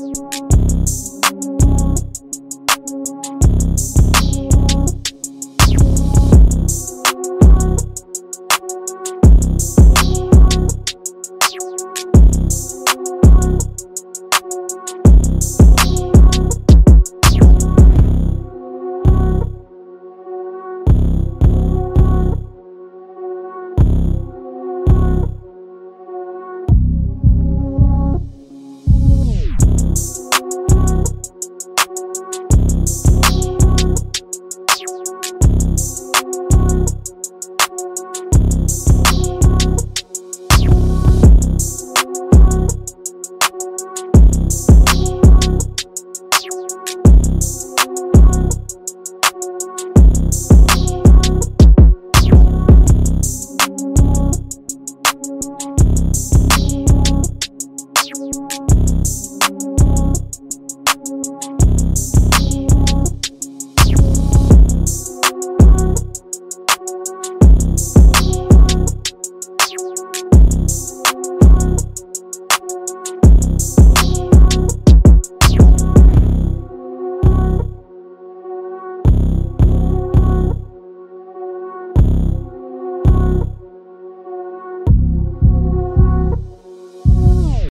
you